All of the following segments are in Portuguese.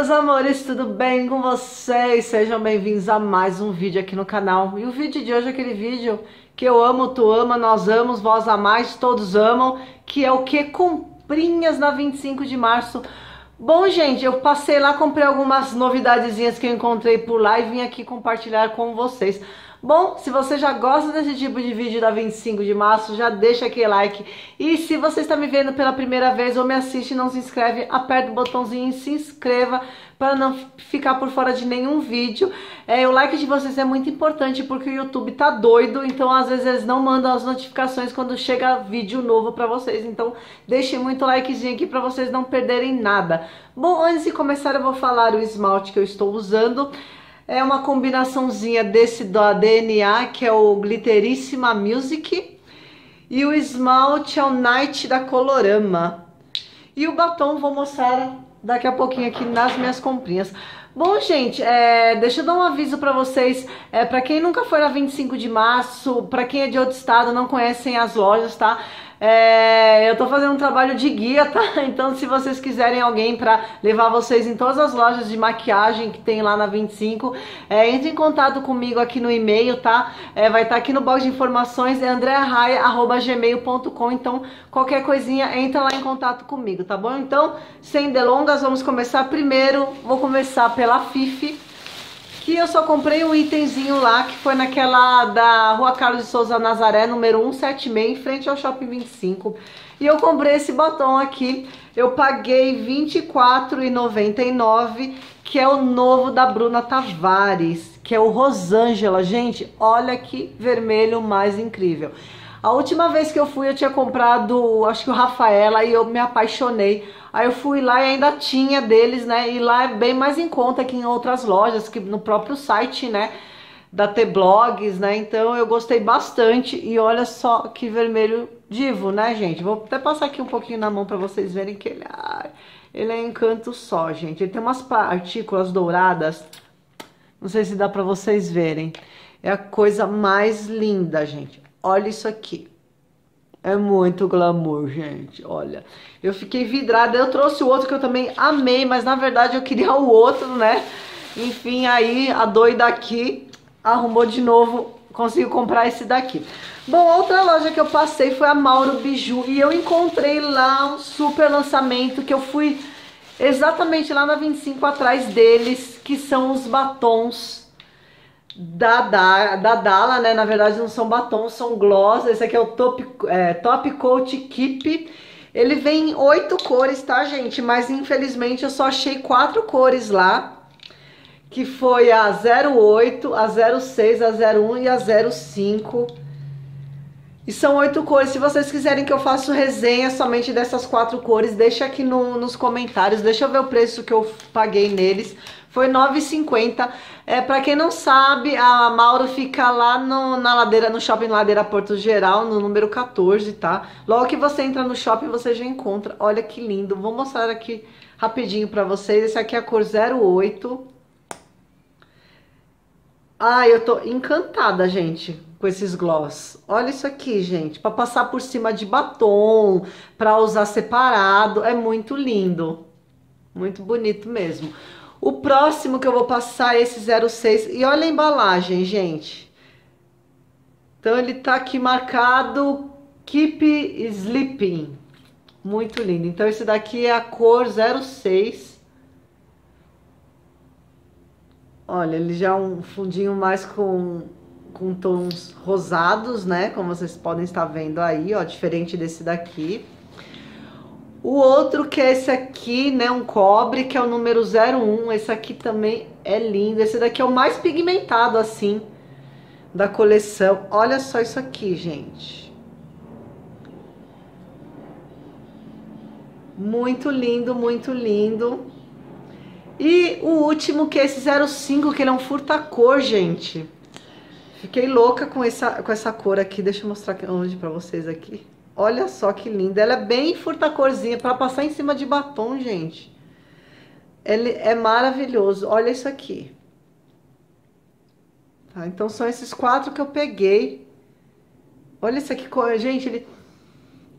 meus amores, tudo bem com vocês? Sejam bem-vindos a mais um vídeo aqui no canal. E o vídeo de hoje é aquele vídeo que eu amo, tu ama, nós amamos, vós amais, todos amam, que é o que? Comprinhas na 25 de março. Bom, gente, eu passei lá, comprei algumas novidadezinhas que eu encontrei por lá e vim aqui compartilhar com vocês. Bom, se você já gosta desse tipo de vídeo da 25 de março, já deixa aquele like. E se você está me vendo pela primeira vez ou me assiste e não se inscreve, aperta o botãozinho e se inscreva para não ficar por fora de nenhum vídeo. É, o like de vocês é muito importante porque o YouTube tá doido, então às vezes eles não mandam as notificações quando chega vídeo novo para vocês. Então deixem muito likezinho aqui para vocês não perderem nada. Bom, antes de começar eu vou falar o esmalte que eu estou usando. É uma combinaçãozinha desse da DNA, que é o Glitteríssima Music. E o esmalte é o Night da Colorama. E o batom vou mostrar daqui a pouquinho aqui nas minhas comprinhas. Bom, gente, é, deixa eu dar um aviso para vocês. É, para quem nunca foi na 25 de março, para quem é de outro estado, não conhecem as lojas, tá? É, eu tô fazendo um trabalho de guia, tá? Então, se vocês quiserem alguém para levar vocês em todas as lojas de maquiagem que tem lá na 25, é, entre em contato comigo aqui no e-mail, tá? É, vai estar tá aqui no box de informações, é andrearaia.gmail.com. Então, qualquer coisinha, entra lá em contato comigo, tá bom? Então, sem delongas, vamos começar primeiro. Vou começar pela Fifi que eu só comprei um itemzinho lá, que foi naquela da Rua Carlos de Souza Nazaré, número 176, em frente ao Shopping 25. E eu comprei esse batom aqui, eu paguei R$24,99, que é o novo da Bruna Tavares, que é o Rosângela. Gente, olha que vermelho mais incrível. A última vez que eu fui, eu tinha comprado, acho que o Rafaela, e eu me apaixonei. Aí eu fui lá e ainda tinha deles, né? E lá é bem mais em conta que em outras lojas, que no próprio site, né? Da T-Blogs, né? Então eu gostei bastante. E olha só que vermelho divo, né, gente? Vou até passar aqui um pouquinho na mão pra vocês verem que ele, ai, ele é encanto só, gente. Ele tem umas partículas douradas. Não sei se dá pra vocês verem. É a coisa mais linda, gente. Olha isso aqui. É muito glamour, gente. Olha, eu fiquei vidrada. Eu trouxe o outro que eu também amei, mas na verdade eu queria o outro, né? Enfim, aí a doida aqui arrumou de novo, conseguiu comprar esse daqui. Bom, outra loja que eu passei foi a Mauro Biju e eu encontrei lá um super lançamento que eu fui exatamente lá na 25 atrás deles, que são os batons da, da, da Dala, né? Na verdade não são batons, são gloss. Esse aqui é o Top, é, top Coat Keep. Ele vem em oito cores, tá, gente? Mas infelizmente eu só achei quatro cores lá. Que foi a 08, a 06, a 01 e a 05. E são oito cores. Se vocês quiserem que eu faça resenha somente dessas quatro cores, deixa aqui no, nos comentários. Deixa eu ver o preço que eu paguei neles foi 9,50. É, para quem não sabe, a Mauro fica lá no, na ladeira, no shopping Ladeira Porto Geral, no número 14, tá? Logo que você entra no shopping, você já encontra. Olha que lindo. Vou mostrar aqui rapidinho para vocês. Esse aqui é a cor 08. Ai, eu tô encantada, gente, com esses gloss. Olha isso aqui, gente, para passar por cima de batom, para usar separado, é muito lindo. Muito bonito mesmo. O próximo que eu vou passar é esse 06. E olha a embalagem, gente. Então ele tá aqui marcado Keep Sleeping. Muito lindo. Então esse daqui é a cor 06. Olha, ele já é um fundinho mais com, com tons rosados, né? Como vocês podem estar vendo aí, ó. Diferente desse daqui. O outro que é esse aqui, né, um cobre, que é o número 01. Esse aqui também é lindo. Esse daqui é o mais pigmentado, assim, da coleção. Olha só isso aqui, gente. Muito lindo, muito lindo. E o último, que é esse 05, que ele é um furta-cor, gente. Fiquei louca com essa, com essa cor aqui. Deixa eu mostrar onde pra vocês aqui. Olha só que linda. Ela é bem furta-corzinha para passar em cima de batom, gente. Ele é maravilhoso. Olha isso aqui. Tá, então são esses quatro que eu peguei. Olha isso aqui, gente, ele...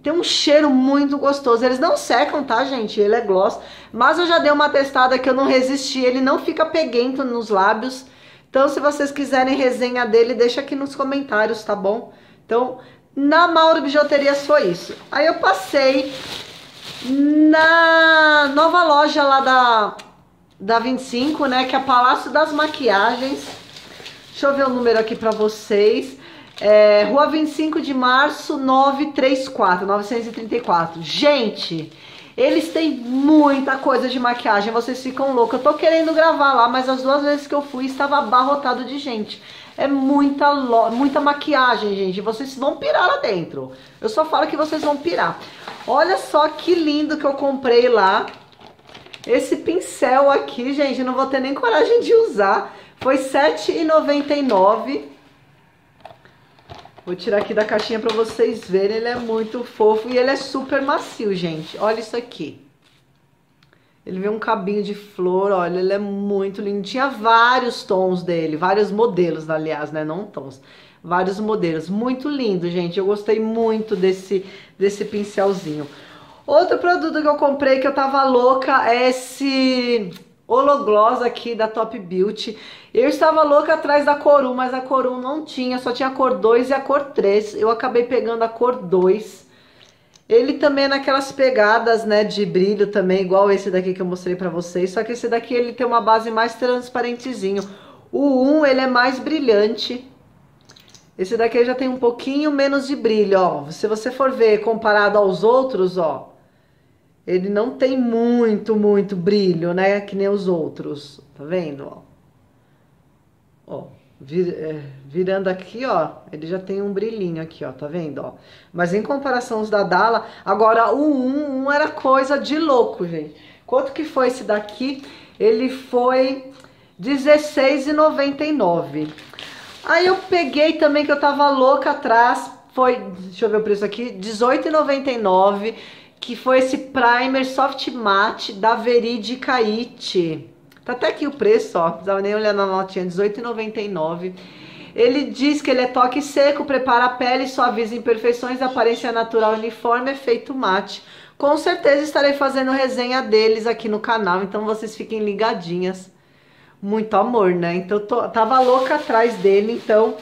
Tem um cheiro muito gostoso. Eles não secam, tá, gente? Ele é gloss. Mas eu já dei uma testada que eu não resisti. Ele não fica peguento nos lábios. Então, se vocês quiserem resenha dele, deixa aqui nos comentários, tá bom? Então, na Mauro Bijuterias foi isso. Aí eu passei na nova loja lá da, da 25, né? Que é Palácio das Maquiagens. Deixa eu ver o número aqui pra vocês. É, Rua 25 de Março, 934, 934. Gente, eles têm muita coisa de maquiagem, vocês ficam loucos. Eu tô querendo gravar lá, mas as duas vezes que eu fui estava abarrotado de gente. É muita, muita maquiagem, gente. Vocês vão pirar lá dentro. Eu só falo que vocês vão pirar. Olha só que lindo que eu comprei lá. Esse pincel aqui, gente, não vou ter nem coragem de usar. Foi R$ 7,99. Vou tirar aqui da caixinha pra vocês verem. Ele é muito fofo e ele é super macio, gente. Olha isso aqui. Ele vem um cabinho de flor, olha, ele é muito lindo. Tinha vários tons dele, vários modelos, aliás, né? Não tons. Vários modelos. Muito lindo, gente. Eu gostei muito desse, desse pincelzinho. Outro produto que eu comprei que eu tava louca é esse hologloss aqui da Top Beauty. Eu estava louca atrás da cor 1, mas a cor 1 não tinha, só tinha a cor 2 e a cor 3. Eu acabei pegando a cor 2. Ele também é naquelas pegadas, né, de brilho também, igual esse daqui que eu mostrei pra vocês, só que esse daqui ele tem uma base mais transparentezinho. O 1, ele é mais brilhante. Esse daqui já tem um pouquinho menos de brilho, ó. Se você for ver comparado aos outros, ó, ele não tem muito, muito brilho, né? Que nem os outros. Tá vendo, ó? Ó, vir, é, virando aqui, ó, ele já tem um brilhinho aqui, ó, tá vendo, ó? Mas em comparação aos da Dala, agora o 1, 1 era coisa de louco, gente. Quanto que foi esse daqui? Ele foi R$16,99. Aí eu peguei também, que eu tava louca atrás, foi, deixa eu ver o preço aqui, R$18,99 que foi esse primer soft matte da Veridica It. Tá até aqui o preço, ó, não precisava nem olhar na notinha, R$18,99. Ele diz que ele é toque seco, prepara a pele, suaviza imperfeições, aparência natural uniforme, efeito mate. Com certeza estarei fazendo resenha deles aqui no canal, então vocês fiquem ligadinhas. Muito amor, né? Então, tô, tava louca atrás dele, então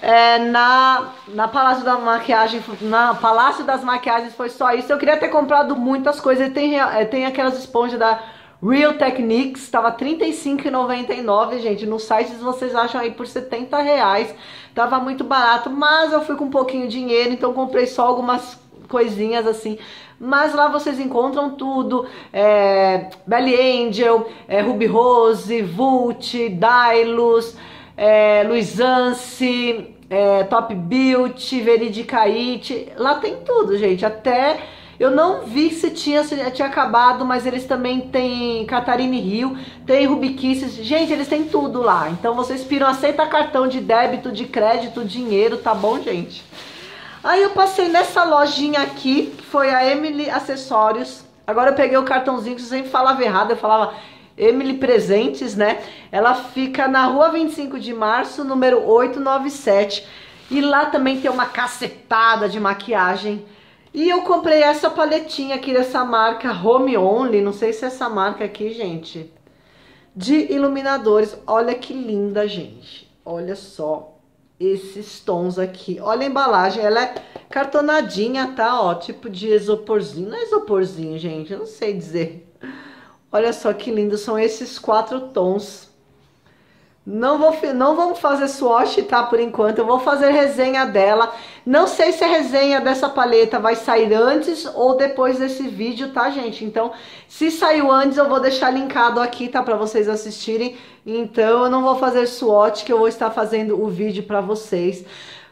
é, na, na Palácio da Maquiagem, na Palácio das Maquiagens foi só isso. Eu queria ter comprado muitas coisas. Tem, é, tem aquelas esponjas da Real Techniques, estava R$35,99, gente. No site vocês acham aí por 70 reais. Tava muito barato, mas eu fui com um pouquinho de dinheiro, então comprei só algumas coisinhas assim. Mas lá vocês encontram tudo, é, Belly Angel, é, Ruby Rose, Vult, Dailus é, Luizance, é, Top Beauty, Veridicaite, lá tem tudo, gente, até... Eu não vi se tinha, se tinha acabado, mas eles também têm Catarine Rio, tem Ruby Kisses. Gente, eles têm tudo lá. Então vocês piram, aceita cartão de débito, de crédito, dinheiro, tá bom, gente? Aí eu passei nessa lojinha aqui, que foi a Emily Acessórios. Agora eu peguei o cartãozinho que eu sempre falava errado, eu falava Emily Presentes, né? Ela fica na rua 25 de março, número 897. E lá também tem uma cacetada de maquiagem. E eu comprei essa paletinha aqui dessa marca Home Only. Não sei se é essa marca aqui, gente. De iluminadores. Olha que linda, gente. Olha só esses tons aqui. Olha a embalagem, ela é cartonadinha, tá? Ó, tipo de isoporzinho. Não é isoporzinho, gente, eu não sei dizer. Olha só que lindo, são esses quatro tons. Não, vou, não vamos fazer swatch, tá, por enquanto. Eu vou fazer resenha dela. Não sei se a resenha dessa paleta vai sair antes ou depois desse vídeo, tá, gente? Então, se saiu antes, eu vou deixar linkado aqui, tá, pra vocês assistirem. Então, eu não vou fazer swatch, que eu vou estar fazendo o vídeo pra vocês.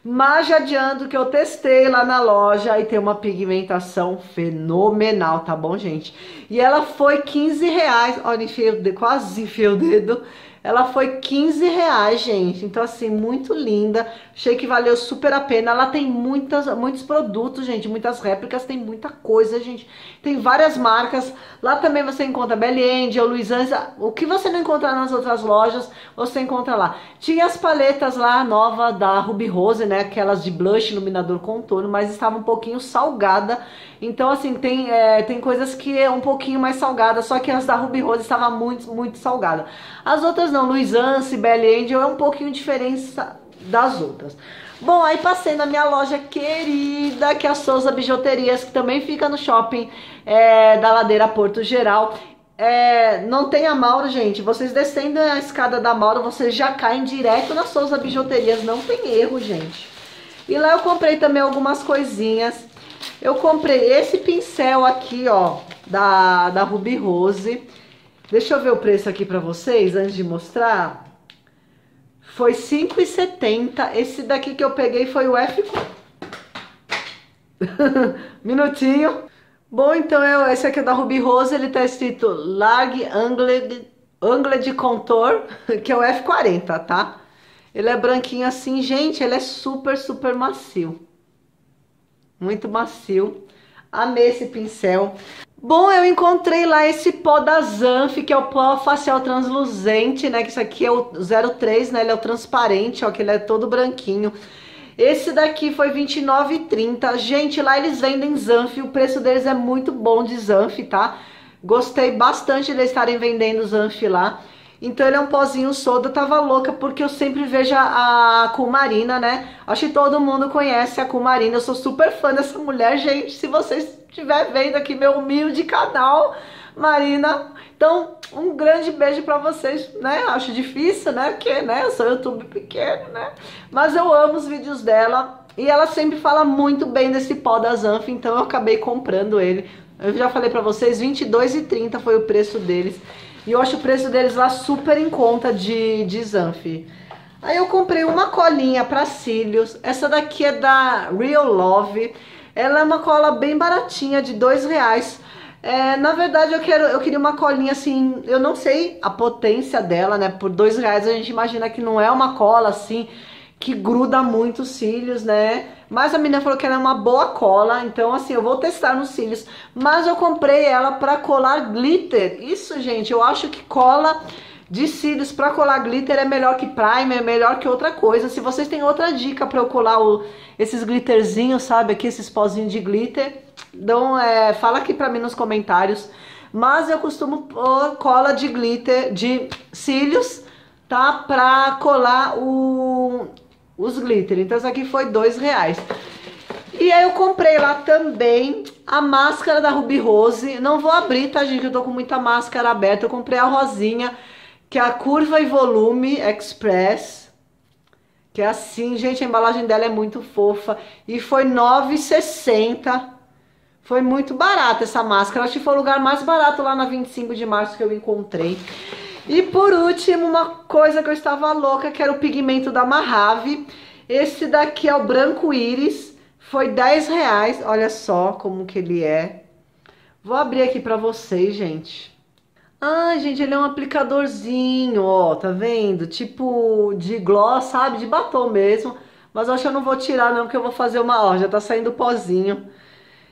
Mas já adianto que eu testei lá na loja e tem uma pigmentação fenomenal, tá bom, gente? E ela foi 15 reais, olha, enfiei, quase enfiei o dedo. Ela foi 15 reais, gente. Então, assim, muito linda. Achei que valeu super a pena. Ela tem muitas, muitos produtos, gente, muitas réplicas, tem muita coisa, gente. Tem várias marcas. Lá também você encontra Belly Angel, Luiz Anza. O que você não encontra nas outras lojas, você encontra lá. Tinha as paletas lá, nova da Ruby Rose, né? Aquelas de blush, iluminador, contorno, mas estava um pouquinho salgada. Então, assim, tem, é, tem coisas que é um pouquinho mais salgada, só que as da Ruby Rose estava muito, muito salgada. As outras não, Luizance, Belly Angel é um pouquinho diferença das outras. Bom, aí passei na minha loja querida, que é a Souza Bijuterias, que também fica no shopping é, da Ladeira Porto Geral. É, não tem a Mauro, gente. Vocês descendo a escada da Mauro, vocês já caem direto na Souza Bijuterias. Não tem erro, gente. E lá eu comprei também algumas coisinhas. Eu comprei esse pincel aqui, ó, da, da Ruby Rose. Deixa eu ver o preço aqui pra vocês, antes de mostrar. Foi R$ 5,70. Esse daqui que eu peguei foi o F... Minutinho. Bom, então eu, esse aqui é da Ruby Rose, ele tá escrito Large Angle, Angle de Contour, que é o F40, tá? Ele é branquinho assim, gente, ele é super, super macio muito macio. Amei esse pincel. Bom, eu encontrei lá esse pó da Zanf, que é o pó facial transluzente, né? Que isso aqui é o 03, né? Ele é o transparente, ó, que ele é todo branquinho. Esse daqui foi R$29,30. Gente, lá eles vendem Zanf, o preço deles é muito bom de Zanf, tá? Gostei bastante de estarem vendendo Zanf lá. Então ele é um pozinho soda, eu tava louca porque eu sempre vejo a, a Kumarina, né? Acho que todo mundo conhece a Kumarina, eu sou super fã dessa mulher, gente. Se vocês estiver vendo aqui meu humilde canal, Marina, então um grande beijo pra vocês, né? Acho difícil, né? Porque, né, eu sou YouTube pequeno, né? Mas eu amo os vídeos dela e ela sempre fala muito bem desse pó da Zanf, então eu acabei comprando ele. Eu já falei pra vocês, R$22,30 foi o preço deles. E eu acho o preço deles lá super em conta de, de Zanf. Aí eu comprei uma colinha para cílios. Essa daqui é da Real Love. Ela é uma cola bem baratinha, de dois reais. É, na verdade, eu, quero, eu queria uma colinha assim, eu não sei a potência dela, né? Por dois reais a gente imagina que não é uma cola assim que gruda muito os cílios, né? Mas a menina falou que ela é uma boa cola, então assim, eu vou testar nos cílios. Mas eu comprei ela pra colar glitter. Isso, gente, eu acho que cola de cílios pra colar glitter é melhor que primer, é melhor que outra coisa. Se vocês têm outra dica pra eu colar o, esses glitterzinhos, sabe, aqui esses pozinhos de glitter, então é, fala aqui pra mim nos comentários. Mas eu costumo pôr cola de glitter, de cílios, tá? Pra colar o, os glitter. Então isso aqui foi dois reais. E aí eu comprei lá também a máscara da Ruby Rose. Não vou abrir, tá, gente? Eu tô com muita máscara aberta. Eu comprei a rosinha, que é a Curva e Volume Express. Que é assim, gente, a embalagem dela é muito fofa. E foi R$ 9,60. Foi muito barata essa máscara. Acho que foi o lugar mais barato lá na 25 de março que eu encontrei. E por último, uma coisa que eu estava louca, que era o pigmento da Mahave. Esse daqui é o branco íris, foi 10 reais, olha só como que ele é. Vou abrir aqui pra vocês, gente. Ah, gente, ele é um aplicadorzinho, ó, tá vendo? Tipo de gloss, sabe? De batom mesmo. Mas acho que eu não vou tirar não, porque eu vou fazer uma, ó, já tá saindo pozinho.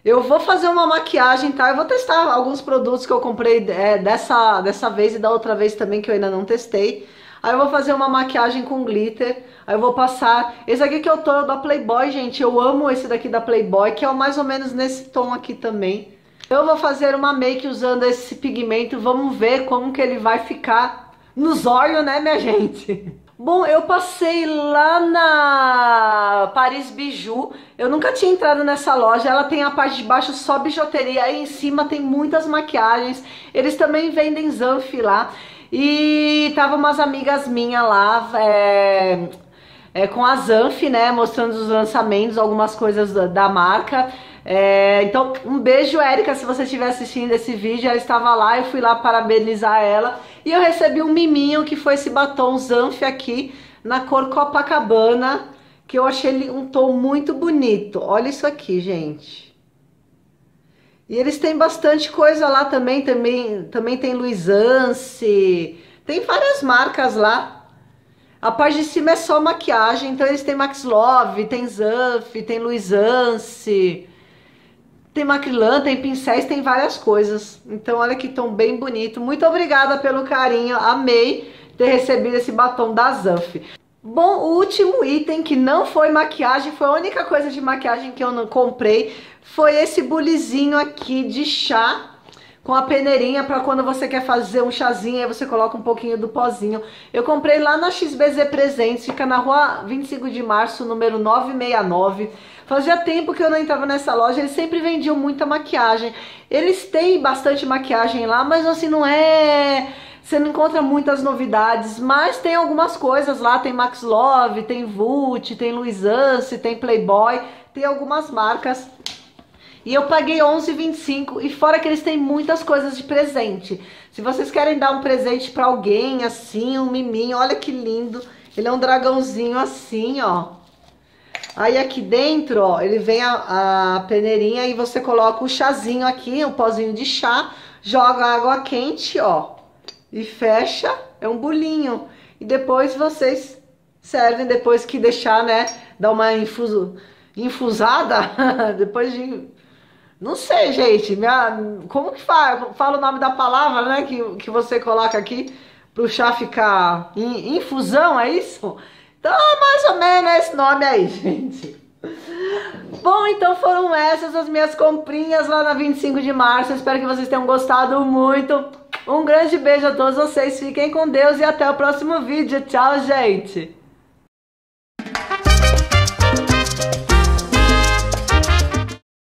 Eu vou fazer uma maquiagem, tá? Eu vou testar alguns produtos que eu comprei é, dessa, dessa vez e da outra vez também que eu ainda não testei. Aí eu vou fazer uma maquiagem com glitter. Aí eu vou passar... Esse aqui que eu tô da Playboy, gente. Eu amo esse daqui da Playboy, que é mais ou menos nesse tom aqui também. Eu vou fazer uma make usando esse pigmento. Vamos ver como que ele vai ficar nos olhos, né, minha gente? Bom, eu passei lá na Paris Bijou. Eu nunca tinha entrado nessa loja. Ela tem a parte de baixo só bijuteria. Aí em cima tem muitas maquiagens. Eles também vendem Zanf lá. E tava umas amigas minhas lá é, é, com a Zanf, né? Mostrando os lançamentos, algumas coisas da, da marca. É, então, um beijo, Érica, se você estiver assistindo esse vídeo. Ela estava lá, eu fui lá parabenizar ela. E eu recebi um miminho, que foi esse batom Zanf aqui, na cor Copacabana, que eu achei um tom muito bonito. Olha isso aqui, gente. E eles têm bastante coisa lá também, também, também tem Luizance, Tem várias marcas lá. A parte de cima é só maquiagem, então eles têm Max Love, tem Zuff, tem Luisance, tem Macrilan, tem pincéis, tem várias coisas. Então olha que tom bem bonito. Muito obrigada pelo carinho, amei ter recebido esse batom da Zuff. Bom, o último item que não foi maquiagem, foi a única coisa de maquiagem que eu não comprei, foi esse bulizinho aqui de chá com a peneirinha para quando você quer fazer um chazinho, aí você coloca um pouquinho do pozinho. Eu comprei lá na XBZ Presentes, fica na rua 25 de março, número 969. Fazia tempo que eu não entrava nessa loja, eles sempre vendiam muita maquiagem. Eles têm bastante maquiagem lá, mas assim, não é você não encontra muitas novidades, mas tem algumas coisas lá, tem Max Love, tem Vult, tem Luisance, tem Playboy, tem algumas marcas. E eu paguei 11,25 e fora que eles têm muitas coisas de presente. Se vocês querem dar um presente para alguém assim, um miminho, olha que lindo. Ele é um dragãozinho assim, ó. Aí aqui dentro, ó, ele vem a, a peneirinha e você coloca o chazinho aqui, um pozinho de chá, joga água quente, ó e fecha, é um bolinho. E depois vocês servem, depois que deixar, né, dar uma infuso, infusada, depois de... Não sei, gente, minha, como que fala? Fala o nome da palavra, né, que, que você coloca aqui pro chá ficar em infusão, é isso? Então, mais ou menos esse nome aí, gente. Bom, então foram essas as minhas comprinhas lá na 25 de março. Espero que vocês tenham gostado muito. Um grande beijo a todos vocês, fiquem com Deus e até o próximo vídeo. Tchau, gente!